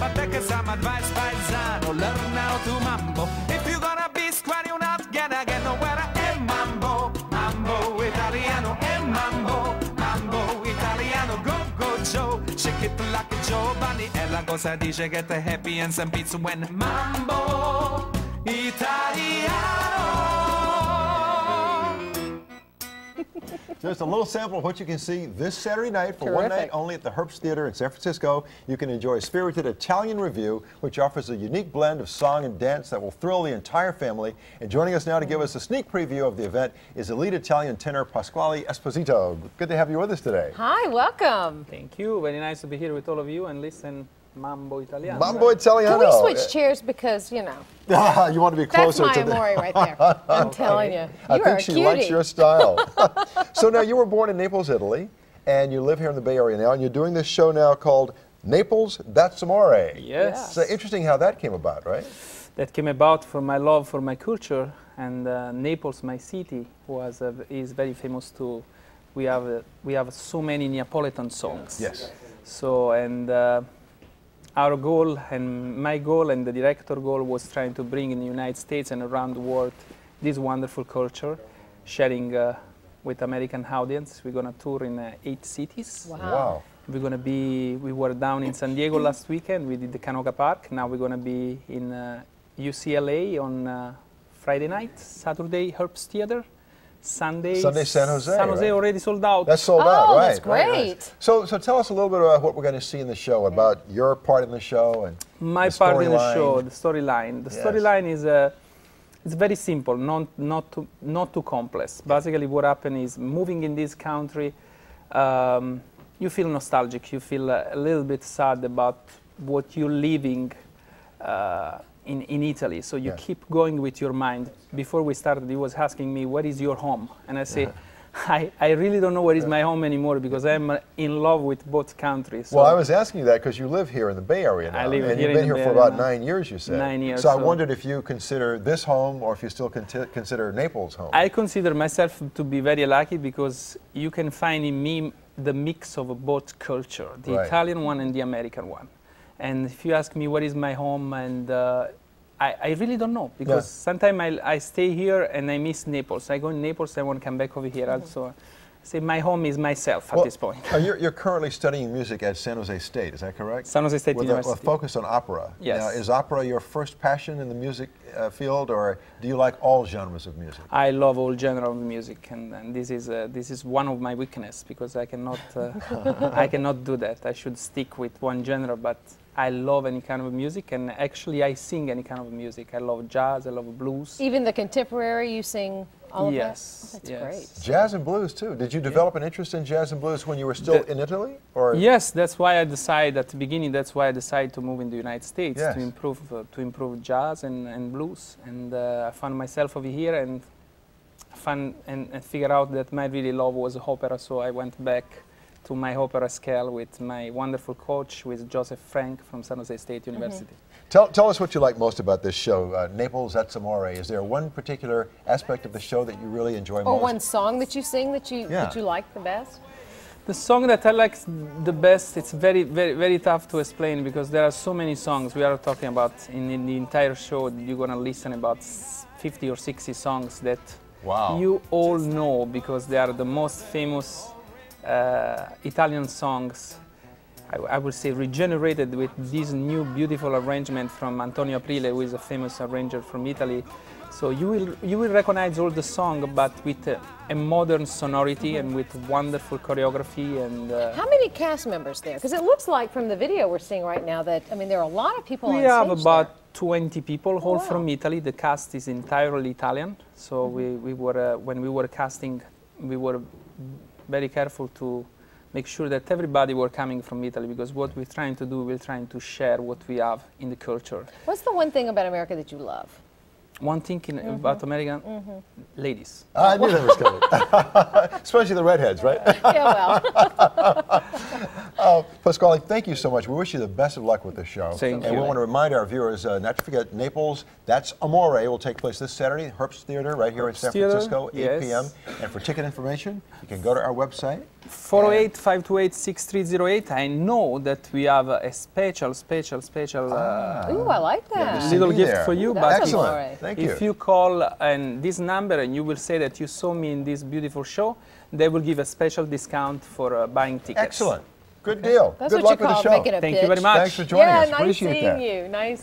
Vabbè che some advice paesano, learn how to mambo. If you're gonna be square, you're not gonna get nowhere. E mambo, mambo italiano, e mambo, mambo italiano. Go, go, Joe, shake it like a Giovanni. E la cosa dice get happy and some pizza when mambo italiano. Just a little sample of what you can see this Saturday night for one night only at the Herbst Theater in San Francisco. You can enjoy a spirited Italian review, which offers a unique blend of song and dance that will thrill the entire family. And joining us now to give us a sneak preview of the event is elite Italian tenor Pasquale Esposito. Good to have you with us today. Hi, welcome. Thank you. Very nice to be here with all of you and listen Mambo Italiano. Mambo Italiano. Can we switch chairs because, you know, you want to be that's closer my to the. amore right there. I'm telling you. I You are think a she cutie. likes your style. so now you were born in Naples, Italy, and you live here in the Bay Area now, and you're doing this show now called Naples That's Amore. Yes. So interesting how that came about, right? That came about from my love for my culture and uh, Naples, my city, was uh, is very famous too. We have uh, we have so many Neapolitan songs. Yes. So and uh, our goal and my goal and the director goal was trying to bring in the United States and around the world this wonderful culture, sharing uh, with American audience. We're gonna tour in uh, eight cities. Wow. Wow. We're gonna be. We were down in San Diego last weekend. We did the Canoga Park. Now we're gonna be in uh, UCLA on uh, Friday night, Saturday Herbst Theater, Sunday. Sunday, San Jose, San Jose right? already sold out. That's sold Oh, out, right? that's right, right. great. So, so tell us a little bit about what we're going to see in the show, about your part in the show, and my the part in the storyline. show, the storyline. The Yes. storyline is uh, it's very simple, not not too not too complex. Basically, what happened is moving in this country, um, you feel nostalgic. You feel uh, a little bit sad about what you're living uh, in in Italy. So you Yeah. keep going with your mind. Before we started, he was asking me, "What is your home?" And I say. I, I really don't know where is my home anymore because I'm uh, in love with both countries. So well, I was asking you that because you live here in the Bay Area now, I live and you've been here Bay for about now. nine years. You said Nine years, So I wondered if you consider this home, or if you still consider Naples home. I consider myself to be very lucky because you can find in me the mix of both culture, the Right. Italian one and the American one. And if you ask me what is my home, and uh, I, I really don't know because sometimes I, I stay here and I miss Naples. I go in Naples, I want to come back over here. Also, say my home is myself Well, at this point. uh, you're, you're currently studying music at San Jose State, is that correct? San Jose State With a, a focus on opera. Yes. Now, is opera your first passion in the music uh, field, or do you like all genres of music? I love all genres of music, and, and this is uh, this is one of my weaknesses because I cannot uh, I cannot do that. I should stick with one genre, but I love any kind of music, and actually I sing any kind of music. I love jazz, I love blues. Even the contemporary, you sing all of yes, that? Oh, that's yes. great. Jazz and blues too. Did you develop an interest in jazz and blues when you were still The- in Italy, or Yes, that's why I decided at the beginning. That's why I decided to move in the United States Yes. to improve uh, to improve jazz and, and blues. And uh, I found myself over here and found and, and figured out that my really love was opera. So I went back to my opera scale with my wonderful coach, with Joseph Frank from San Jose State Mm-hmm. University. Tell, tell us what you like most about this show, uh, Naples at Amore. Is there one particular aspect of the show that you really enjoy Or most? Or one song that you sing that you, that you like the best? The song that I like the best, it's very, very, very tough to explain because there are so many songs we are talking about in, in the entire show. You're gonna listen about 50 or 60 songs that Wow. you all know because they are the most famous Italian songs. I, I would say regenerated with this new beautiful arrangement from Antonio Aprile, who is a famous arranger from Italy. So you will you will recognize all the song, but with a, a modern sonority and with wonderful choreography and. Uh, How many cast members there? Because it looks like from the video we're seeing right now that, I mean, there are a lot of people we have about there. 20 people, all wow. from Italy. The cast is entirely Italian. So Mm-hmm. we, we were uh, when we were casting, we were very careful to make sure that everybody were coming from Italy because what we're trying to do, we're trying to share what we have in the culture. What's the one thing about America that you love? One thing in, Mm-hmm. about American ladies. I knew that was coming. Especially the redheads, right? yeah, well, Oh, Pasquale, thank you so much. We wish you the best of luck with the show. Thank and you. we want to remind our viewers uh, not to forget Naples, That's Amore will take place this Saturday, Herbst Theater, right here in San Theater, Francisco, 8 yes. p.m. And for ticket information, you can go to our website, 408 528 6308. I know that we have a special, special, special uh, Ooh, I like that. the little gift there. for you. Ooh, but Excellent. amore. Thank you. if you call and this number and you will say that you saw me in this beautiful show, they will give a special discount for uh, buying tickets. Excellent. Good deal. That's Good what luck you with call the show. making a Thank pitch. you very much. Thanks for joining yeah, us. nice Appreciate seeing that. you. Nice